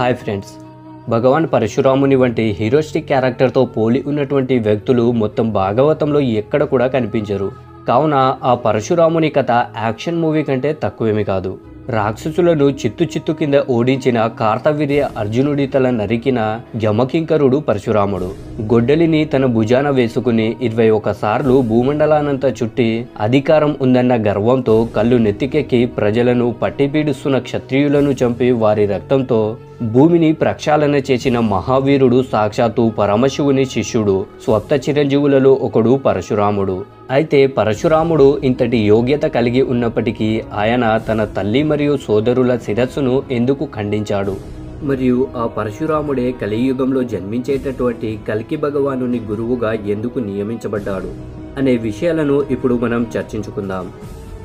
Hi friends. భగవాన్ పరశురాముని వంటి హీరోస్టిక్ క్యారెక్టర్తో పోలి ఉన్నటువంటి వ్యక్తులు మొత్తం భాగవతంలో ఎక్కడ కూడా కనిపించరు. కావున ఆ పరశురాముని కథ యాక్షన్ మూవీ కంటే తక్కువేమి కాదు. రాక్షసులను చిత్తు చిత్తు కింద ఓడించిన కార్తవీర్య అర్జునుడి తల నరికిన యమకింకరుడు పరశురాముడు. గొడ్డలిని తన భుజాన వేసుకుని ఇరవై సార్లు భూమండలానంత చుట్టి అధికారం ఉందన్న గర్వంతో కళ్ళు నెత్తికెక్కి ప్రజలను పట్టిపీడిస్తున్న క్షత్రియులను చంపి వారి రక్తంతో భూమిని ప్రక్షాళన చేసిన మహావీరుడు సాక్షాత్తు పరమశివుని శిష్యుడు స్వప్త చిరంజీవులలో ఒకడు పరశురాముడు. అయితే పరశురాముడు ఇంతటి యోగ్యత కలిగి ఉన్నప్పటికీ ఆయన తన తల్లి మరియు సోదరుల శిరస్సును ఎందుకు ఖండించాడు? మరియు ఆ పరశురాముడే కలియుగంలో జన్మించేటటువంటి కల్కి భగవానుని గురువుగా ఎందుకు నియమించబడ్డాడు? అనే విషయాలను ఇప్పుడు మనం చర్చించుకుందాం.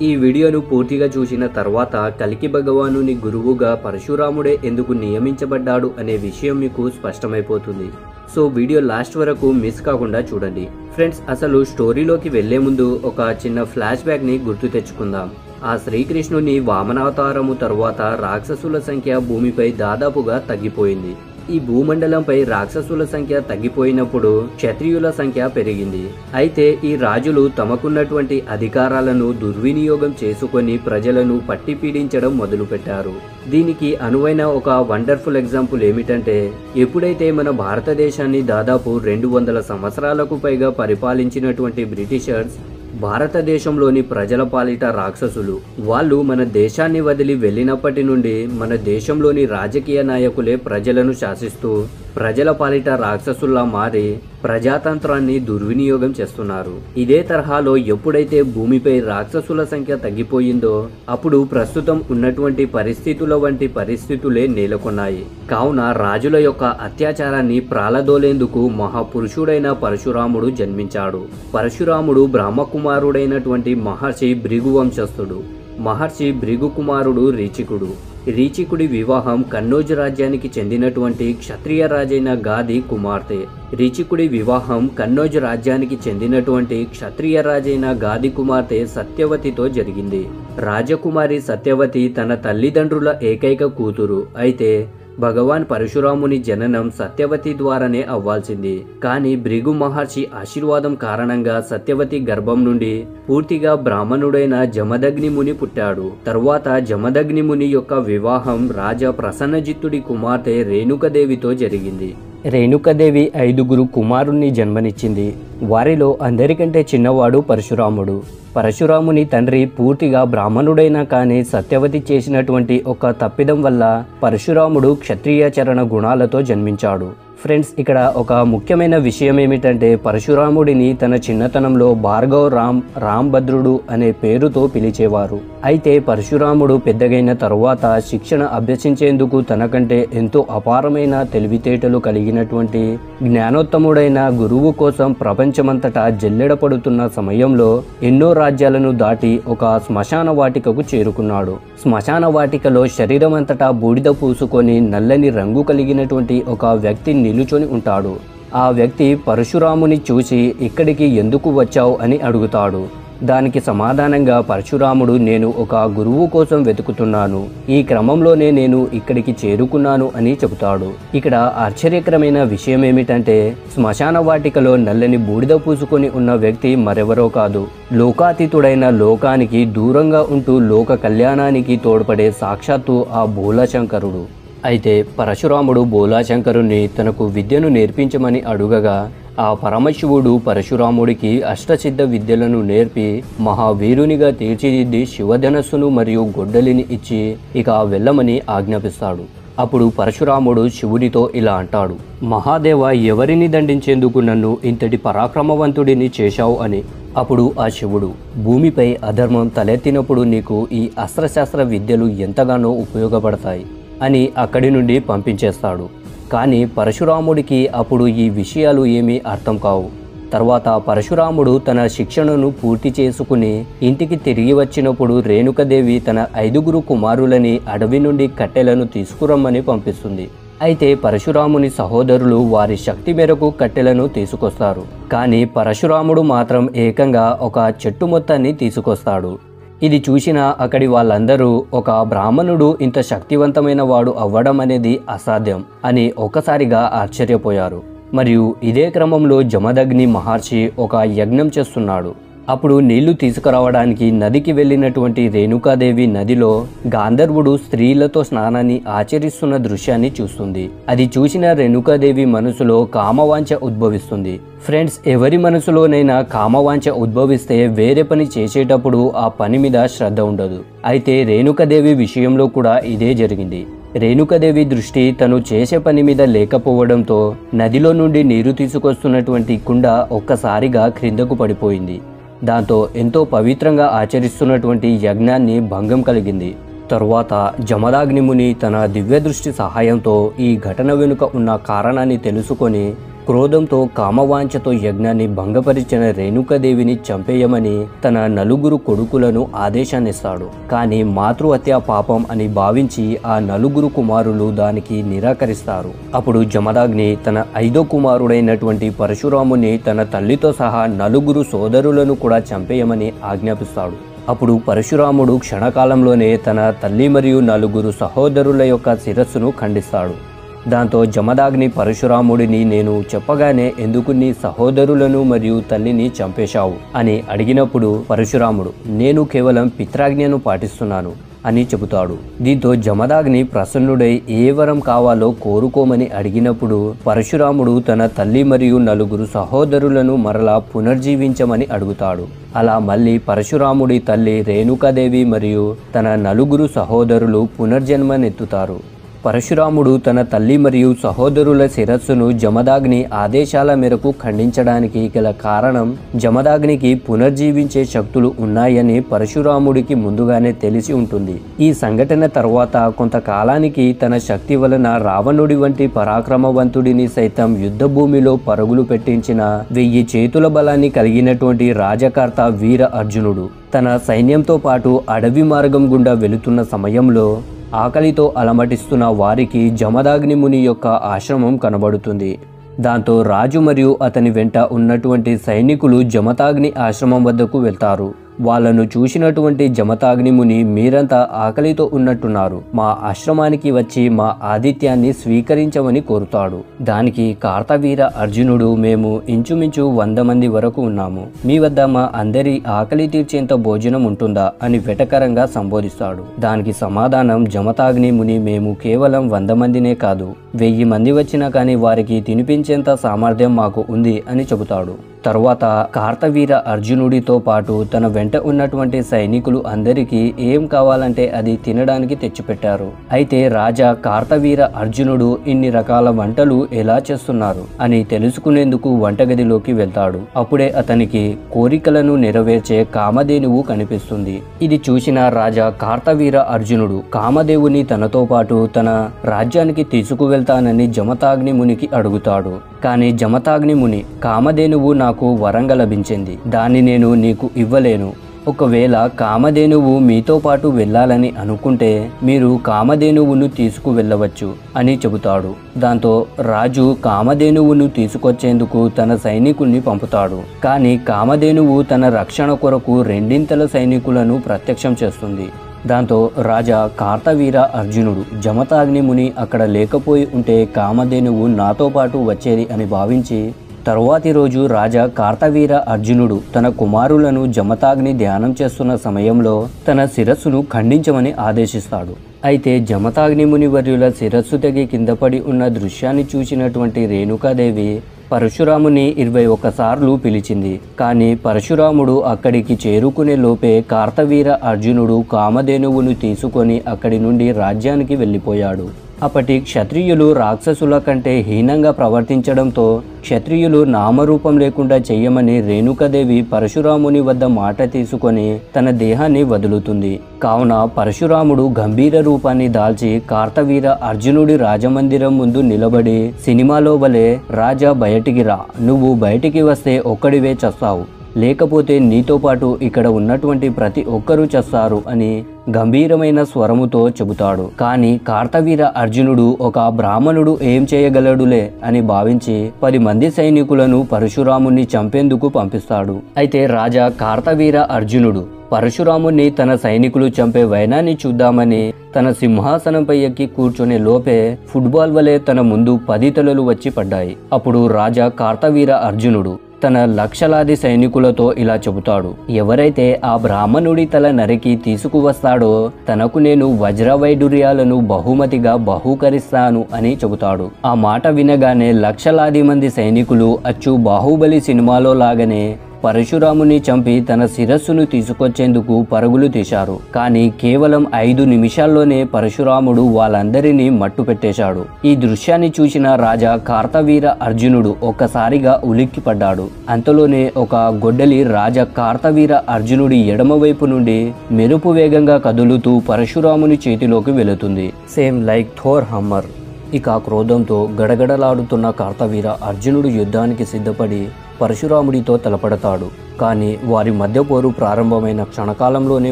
ఈ వీడియోను పూర్తిగా చూసిన తర్వాత కలికి భగవానుని గురువుగా పరశురాముడే ఎందుకు నియమించబడ్డాడు అనే విషయం మీకు స్పష్టమైపోతుంది. సో వీడియో లాస్ట్ వరకు మిస్ కాకుండా చూడండి. ఫ్రెండ్స్ అసలు స్టోరీలోకి వెళ్ళే ముందు ఒక చిన్న ఫ్లాష్ బ్యాక్ని గుర్తు తెచ్చుకుందాం. ఆ శ్రీకృష్ణుని వామనావతారము తరువాత రాక్షసుల సంఖ్య భూమిపై దాదాపుగా తగ్గిపోయింది. ఈ భూమండలంపై రాక్షసుల సంఖ్య తగ్గిపోయినప్పుడు క్షత్రియుల సంఖ్య పెరిగింది. అయితే ఈ రాజులు తమకున్నటువంటి అధికారాలను దుర్వినియోగం చేసుకొని ప్రజలను పట్టి పీడించడం మొదలుపెట్టారు. దీనికి అనువైన ఒక వండర్ఫుల్ ఎగ్జాంపుల్ ఏమిటంటే ఎప్పుడైతే మన భారతదేశాన్ని దాదాపు రెండు వందల సంవత్సరాలకు పైగా పరిపాలించినటువంటి బ్రిటిషర్స్ భారతదేశంలోని ప్రజల పాలిట రాక్షసులు. వాళ్ళు మన దేశాన్ని వదిలి వెళ్ళినప్పటి నుండి మన దేశంలోని రాజకీయ నాయకులే ప్రజలను శాసిస్తూ ప్రజల పాలిట రాక్షసుల్లా మారి ప్రజాతంత్రాన్ని దుర్వినియోగం చేస్తున్నారు. ఇదే తరహాలో ఎప్పుడైతే భూమిపై రాక్షసుల సంఖ్య తగ్గిపోయిందో అప్పుడు ప్రస్తుతం ఉన్నటువంటి పరిస్థితుల వంటి పరిస్థితులే నెలకొన్నాయి. కావున రాజుల యొక్క అత్యాచారాన్ని ప్రాలదోలేందుకు మహాపురుషుడైన పరశురాముడు జన్మించాడు. పరశురాముడు బ్రహ్మకుమారుడైనటువంటి మహర్షి భృగు వంశస్థుడు మహర్షి భృగు కుమారుడు రీచికుడు. రీచికుడి వివాహం కన్నౌజ్ రాజ్యానికి చెందినటువంటి క్షత్రియ రాజైన గాది కుమార్తె. రీచికుడి వివాహం కన్నౌజ్ రాజ్యానికి చెందినటువంటి క్షత్రియ రాజైన గాది కుమార్తె సత్యవతితో జరిగింది. రాజకుమారి సత్యవతి తన తల్లిదండ్రుల ఏకైక కూతురు. అయితే భగవాన్ పరశురాముని జననం సత్యవతి ద్వారానే అవ్వాల్సింది. కానీ భృగు మహర్షి ఆశీర్వాదం కారణంగా సత్యవతి గర్భం నుండి పూర్తిగా బ్రాహ్మణుడైన జమదగ్ని ముని పుట్టాడు. తరువాత జమదగ్ని ముని యొక్క వివాహం రాజా ప్రసన్నజిత్తుడి కుమార్తె రేణుకదేవితో జరిగింది. రేణుకదేవి ఐదుగురు కుమారుణ్ణి జన్మనిచ్చింది. వారిలో అందరికంటే చిన్నవాడు పరశురాముడు. పరశురాముని తండ్రి పూర్తిగా బ్రాహ్మణుడైనా కానీ సత్యవతి చేసినటువంటి ఒక తప్పిదం వల్ల పరశురాముడు క్షత్రియాచరణ గుణాలతో జన్మించాడు. ఫ్రెండ్స్ ఇక్కడ ఒక ముఖ్యమైన విషయం ఏమిటంటే పరశురాముడిని తన చిన్నతనంలో భార్గవ్ రామ్ రాంభద్రుడు అనే పేరుతో పిలిచేవారు. అయితే పరశురాముడు పెద్దగైన తరువాత శిక్షణ అభ్యసించేందుకు తనకంటే ఎంతో అపారమైన తెలివితేటలు కలిగినటువంటి జ్ఞానోత్తముడైన గురువు కోసం ప్రపంచమంతటా జల్లెడపడుతున్న సమయంలో ఎన్నో రాజ్యాలను దాటి ఒక శ్మశాన వాటికకు చేరుకున్నాడు. శ్మశాన వాటికలో శరీరం అంతటా బూడిద పూసుకొని నల్లని రంగు కలిగినటువంటి ఒక వ్యక్తిని నిలుచొని ఉంటాడు. ఆ వ్యక్తి పరశురాముని చూసి ఇక్కడికి ఎందుకు వచ్చావు? అని అడుగుతాడు. దానికి సమాధానంగా పరశురాముడు నేను ఒక గురువు కోసం వెతుకుతున్నాను. ఈ క్రమంలోనే నేను ఇక్కడికి చేరుకున్నాను అని చెబుతాడు. ఇక్కడ ఆశ్చర్యకరమైన విషయం ఏమిటంటే శ్మశాన వాటికలో నల్లని బూడిద పూసుకొని ఉన్న వ్యక్తి మరెవరో కాదు. లోకాతీతుడైన లోకానికి దూరంగా ఉంటూ లోక కళ్యాణానికి తోడ్పడే సాక్షాత్తు ఆ భూలశంకరుడు అయితే పరశురాముడు బోలాశంకరుణ్ణి తనకు విద్యను నేర్పించమని అడుగగా ఆ పరమశివుడు పరశురాముడికి అష్టసిద్ధ విద్యలను నేర్పి మహావీరునిగా తీర్చిదిద్ది శివధనస్సును మరియు గొడ్డలిని ఇచ్చి ఇక వెళ్ళమని ఆజ్ఞాపిస్తాడు. అప్పుడు పరశురాముడు శివుడితో ఇలా అంటాడు మహాదేవ ఎవరిని దండించేందుకు నన్ను ఇంతటి పరాక్రమవంతుడిని చేశావు? అని. అప్పుడు ఆ శివుడు భూమిపై అధర్మం తలెత్తినప్పుడు నీకు ఈ అస్త్రశాస్త్ర విద్యలు ఎంతగానో ఉపయోగపడతాయి. అని అక్కడి నుండి పంపించేస్తాడు. కానీ పరశురాముడికి అప్పుడు ఈ విషయాలు ఏమీ అర్థం కావు. తర్వాత పరశురాముడు తన శిక్షణను పూర్తి చేసుకుని ఇంటికి తిరిగి వచ్చినప్పుడు రేణుకదేవి తన ఐదుగురు కుమారులని అడవి నుండి కట్టెలను తీసుకురమ్మని పంపిస్తుంది. అయితే పరశురాముని సహోదరులు వారి శక్తి మేరకు కట్టెలను తీసుకొస్తారు. కానీ పరశురాముడు మాత్రం ఏకంగా ఒక చెట్టు మొత్తాన్ని తీసుకొస్తాడు. ఇది చూసిన అక్కడి వాళ్ళందరూ ఒక బ్రాహ్మణుడు ఇంత శక్తివంతమైన వాడు అవ్వడం అనేది అసాధ్యం అని ఒక్కసారిగా ఆశ్చర్యపోయారు. మరియు ఇదే క్రమంలో జమదగ్ని మహర్షి ఒక యజ్ఞం చేస్తున్నాడు. అప్పుడు నీళ్ళు తీసుకురావడానికి నదికి వెళ్ళినటువంటి రేణుకాదేవి నదిలో గాంధర్వుడు స్త్రీలతో స్నానాన్ని ఆచరిస్తున్న దృశ్యాన్ని చూస్తుంది. అది చూసిన రేణుకాదేవి మనసులో కామవాంఛ ఉద్భవిస్తుంది. ఫ్రెండ్స్ ఎవరి మనసులోనైనా కామవాంఛ ఉద్భవిస్తే వేరే పని చేసేటప్పుడు ఆ పని మీద శ్రద్ధ ఉండదు. అయితే రేణుకాదేవి విషయంలో కూడా ఇదే జరిగింది. రేణుకదేవి దృష్టి తను చేసే పని మీద లేకపోవడంతో నదిలో నుండి నీరు తీసుకొస్తున్నటువంటి కుండ ఒక్కసారిగా క్రిందకు పడిపోయింది. దాంతో ఎంతో పవిత్రంగా ఆచరిస్తున్నటువంటి యజ్ఞాన్ని భంగం కలిగింది. తరువాత జమదాగ్నిముని తన దివ్య దృష్టి సహాయంతో ఈ ఘటన వెనుక ఉన్న కారణాన్ని తెలుసుకొని క్రోధంతో కామవాంఛతో యజ్ఞాన్ని భంగపరిచిన రేణుకదేవిని చంపేయమని తన నలుగురు కొడుకులను ఆదేశాన్నిస్తాడు. కానీ మాతృహత్య పాపం అని భావించి ఆ నలుగురు కుమారులు దానికి నిరాకరిస్తారు. అప్పుడు జమదాగ్ని తన ఐదో కుమారుడైనటువంటి పరశురాముని తన తల్లితో సహా నలుగురు సోదరులను కూడా చంపేయమని ఆజ్ఞాపిస్తాడు. అప్పుడు పరశురాముడు క్షణకాలంలోనే తన తల్లి మరియు నలుగురు సహోదరుల యొక్క శిరస్సును ఖండిస్తాడు. దాంతో జమదాగ్ని పరశురాముడిని నేను చెప్పగానే ఎందుకు నీ సహోదరులను మరియు తల్లిని చంపేశావు? అని అడిగినప్పుడు పరశురాముడు నేను కేవలం పిత్రాజ్ఞను పాటిస్తున్నాను అని చెబుతాడు. దీంతో జమదాగ్ని ప్రసన్నుడై ఏ వరం కావాలో కోరుకోమని అడిగినప్పుడు పరశురాముడు తన తల్లి మరియు నలుగురు సహోదరులను మరలా పునర్జీవించమని అడుగుతాడు. అలా మళ్ళీ పరశురాముడి తల్లి రేణుకాదేవి మరియు తన నలుగురు సహోదరులు పునర్జన్మనెత్తుతారు. పరశురాముడు తన తల్లి మరియు సహోదరుల శిరస్సును జమదాగ్ని ఆదేశాల మేరకు ఖండించడానికి గల కారణం జమదాగ్నికి పునర్జీవించే శక్తులు ఉన్నాయని పరశురాముడికి ముందుగానే తెలిసి ఉంటుంది. ఈ సంఘటన తర్వాత కొంతకాలానికి తన శక్తి వలన రావణుడి వంటి పరాక్రమవంతుడిని సైతం యుద్ధభూమిలో పరుగులు పెట్టించిన వెయ్యి చేతుల బలాన్ని కలిగినటువంటి రాజకర్త వీర అర్జునుడు తన సైన్యంతో పాటు అడవి మార్గం గుండా వెళుతున్న సమయంలో ఆకలితో అలమటిస్తున్న వారికి జమదాగ్ని ముని యొక్క ఆశ్రమం కనబడుతుంది. దాంతో రాజు మరియు అతని వెంట ఉన్నటువంటి సైనికులు జమతాగ్ని ఆశ్రమం వద్దకు వెళ్తారు. వాళ్ళను చూసినటువంటి జమతాగ్నిముని మీరంతా ఆకలితో ఉన్నట్టున్నారు. మా ఆశ్రమానికి వచ్చి మా ఆతిథ్యాన్ని స్వీకరించమని కోరుతాడు. దానికి కార్తవీర అర్జునుడు మేము ఇంచుమించు వంద మంది వరకు ఉన్నాము. మీ వద్ద మా అందరి ఆకలి తీర్చేంత భోజనం ఉంటుందా అని వెటకరంగా సంబోధిస్తాడు. దానికి సమాధానం జమతాగ్ని ముని మేము కేవలం వంద మందినే కాదు. వెయ్యి మంది వచ్చినా కానీ వారికి తినిపించేంత సామర్థ్యం మాకు ఉంది అని చెబుతాడు. తరువాత కార్తవీర అర్జునుడితో పాటు తన వెంట ఉన్నటువంటి సైనికులు అందరికీ ఏం కావాలంటే అది తినడానికి తెచ్చిపెట్టారు. అయితే రాజా కార్తవీర అర్జునుడు ఇన్ని రకాల వంటలు ఎలా చేస్తున్నారు అని తెలుసుకునేందుకు వంటగదిలోకి వెళ్తాడు. అప్పుడే అతనికి కోరికలను నెరవేర్చే కామధేనువు కనిపిస్తుంది. ఇది చూసిన రాజా కార్తవీర అర్జునుడు కామదేవుని తనతో పాటు తన రాజ్యానికి తీసుకువెళ్తానని జమతాగ్ని మునికి అడుగుతాడు. కానీ జమతాగ్ని ముని కామధేనువు నాకు వరంగా లభించింది. దాన్ని నేను నీకు ఇవ్వలేను. ఒకవేళ కామధేనువు మీతో పాటు వెళ్ళాలని అనుకుంటే మీరు కామధేనువును తీసుకువెళ్ళవచ్చు అని చెబుతాడు. దాంతో రాజు కామధేనువును తీసుకొచ్చేందుకు తన సైనికుల్ని పంపుతాడు. కానీ కామధేనువు తన రక్షణ కొరకు రెండింతల సైనికులను ప్రత్యక్షం చేస్తుంది. దాంతో రాజా కార్తవీర అర్జునుడు జమతాగ్ని ముని అక్కడ లేకపోయి ఉంటే కామధేనువు నాతో పాటు వచ్చేది అని భావించి తరువాతి రోజు రాజా కార్తవీర అర్జునుడు తన కుమారులను జమతాగ్ని ధ్యానం చేస్తున్న సమయంలో తన శిరస్సును ఖండించమని ఆదేశిస్తాడు. అయితే జమతాగ్ని మునివర్యుల శిరస్సు తెగి కిందపడి ఉన్న దృశ్యాన్ని చూసినటువంటి రేణుకాదేవి పరశురాముని ఇరవై ఒక్కసార్లు పిలిచింది. కానీ పరశురాముడు అక్కడికి చేరుకునే లోపే కార్తవీర అర్జునుడు కామధేనువును తీసుకొని అక్కడి నుండి రాజ్యానికి వెళ్ళిపోయాడు. అప్పటి క్షత్రియులు రాక్షసుల కంటే హీనంగా ప్రవర్తించడంతో క్షత్రియులు నామరూపం లేకుండా చెయ్యమని రేణుకదేవి పరశురాముని వద్ద మాట తీసుకొని తన దేహాన్ని వదులుతుంది. కావున పరశురాముడు గంభీర రూపాన్ని దాల్చి కార్తవీర అర్జునుడి రాజమందిరం ముందు నిలబడి సినిమాలో వలె రాజా బయటికి రా నువ్వు బయటికి వస్తే ఒక్కడివే చస్తావు. లేకపోతే నీతో పాటు ఇక్కడ ఉన్నటువంటి ప్రతి ఒక్కరూ చేస్తారు అని గంభీరమైన స్వరముతో చెబుతాడు. కానీ కార్తవీర అర్జునుడు ఒక బ్రాహ్మణుడు ఏం చేయగలడులే అని భావించి పది మంది సైనికులను పరశురాముణ్ణి చంపేందుకు పంపిస్తాడు. అయితే రాజా కార్తవీర అర్జునుడు పరశురాముణ్ణి తన సైనికులు చంపే వైనాన్ని చూద్దామని తన సింహాసనంపై ఎక్కి కూర్చొనే లోపే ఫుట్బాల్ వలె తన ముందు పది తలలు వచ్చి పడ్డాయి. అప్పుడు రాజా కార్తవీర అర్జునుడు తన లక్షలాది సైనికులతో ఇలా చెబుతాడు. ఎవరైతే ఆ బ్రాహ్మణుడి తల నరికి తీసుకువస్తాడో తనకు నేను వజ్రవైడూర్యాలను బహుమతిగా బహూకరిస్తాను అని చెబుతాడు. ఆ మాట వినగానే లక్షలాది మంది సైనికులు అచ్చు బాహుబలి సినిమాలో లాగానే పరశురాముని చంపి తన శిరస్సును తీసుకొచ్చేందుకు పరుగులు తీశారు. కానీ కేవలం ఐదు నిమిషాల్లోనే పరశురాముడు వాళ్ళందరినీ మట్టు పెట్టేశాడు ఈ దృశ్యాన్ని చూసిన రాజా కార్తవీర అర్జునుడు ఒక్కసారిగా ఉలిక్కిపడ్డాడు. అంతలోనే ఒక గొడ్డలి రాజా కార్తవీర అర్జునుడి ఎడమవైపు నుండి మెరుపు వేగంగా కదులుతూ పరశురాముని చేతిలోకి వెళుతుంది. సేమ్ లైక్ థోర్ హమ్మర్ ఇక క్రోధంతో గడగడలాడుతున్న కార్తవీర అర్జునుడు యుద్ధానికి సిద్ధపడి పరశురాముడితో తలపడతాడు. కానీ వారి మధ్య పోరు ప్రారంభమైన క్షణకాలంలోనే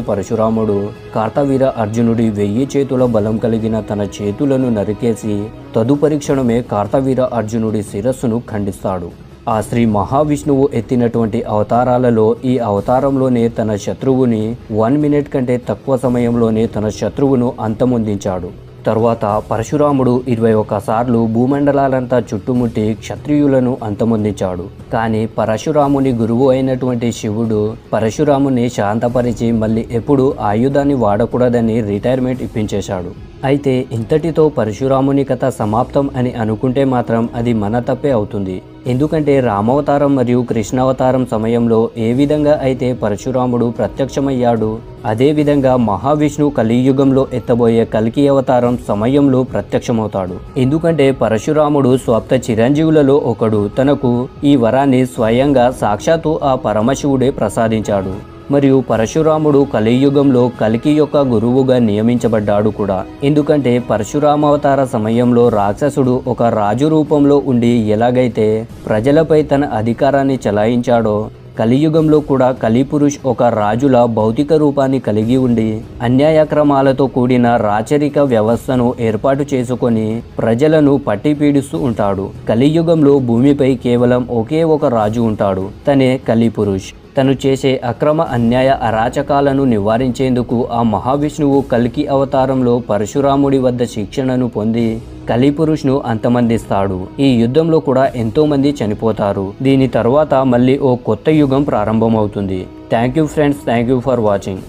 పరశురాముడు కార్తవీర అర్జునుడి వెయ్యి చేతుల బలం కలిగిన తన చేతులను నరికేసి తదుపరి క్షణమే కార్తవీర అర్జునుడి శిరస్సును ఖండిస్తాడు. ఆ శ్రీ మహావిష్ణువు ఎత్తినటువంటి అవతారాలలో ఈ అవతారంలోనే తన శత్రువుని వన్ మినిట్ కంటే తక్కువ సమయంలోనే తన శత్రువును అంతమొందించాడు. తరువాత పరశురాముడు ఇరవై సార్లు భూమండలాలంతా చుట్టుముట్టి క్షత్రియులను అంతమొందించాడు. కానీ పరశురాముని గురువు అయినటువంటి శివుడు పరశురాముని శాంతపరిచి మళ్ళీ ఎప్పుడు ఆయుధాన్ని వాడకూడదని రిటైర్మెంట్ ఇప్పించేశాడు. అయితే ఇంతటితో పరశురాముని కథ సమాప్తం అని అనుకుంటే మాత్రం అది మన తప్పే అవుతుంది. ఎందుకంటే రామావతారం మరియు కృష్ణావతారం సమయంలో ఏ విధంగా అయితే పరశురాముడు ప్రత్యక్షమయ్యాడు అదేవిధంగా మహావిష్ణు కలియుగంలో ఎత్తబోయే కల్కి అవతారం సమయంలో ప్రత్యక్షమవుతాడు. ఎందుకంటే పరశురాముడు స్వప్త చిరంజీవులలో ఒకడు తనకు ఈ వరాన్ని స్వయంగా సాక్షాత్తు ఆ పరమశివుడే ప్రసాదించాడు. మరియు పరశురాముడు కలియుగంలో కలికి యొక్క గురువుగా నియమించబడ్డాడు కూడా. ఎందుకంటే పరశురామావతార సమయంలో రాక్షసుడు ఒక రాజు రూపంలో ఉండి ఎలాగైతే ప్రజలపై తన అధికారాన్ని చలాయించాడో కలియుగంలో కూడా కలిపురుష్ ఒక రాజుల భౌతిక రూపాన్ని కలిగి ఉండి అన్యాయక్రమాలతో కూడిన రాచరిక వ్యవస్థను ఏర్పాటు చేసుకొని ప్రజలను పట్టి పీడిస్తూ ఉంటాడు. కలియుగంలో భూమిపై కేవలం ఒకే ఒక రాజు ఉంటాడు తనే కలిపురుష్. తను చేసే అక్రమ అన్యాయ అరాచకాలను నివారించేందుకు ఆ మహావిష్ణువు కల్కి అవతారంలో పరశురాముడి వద్ద శిక్షణను పొంది కలిపురుష్ను అంతమందిస్తాడు. ఈ యుద్ధంలో కూడా ఎంతో మంది చనిపోతారు. దీని తర్వాత మళ్ళీ ఓ కొత్త యుగం ప్రారంభమవుతుంది. Thank you friends. Thank you for watching.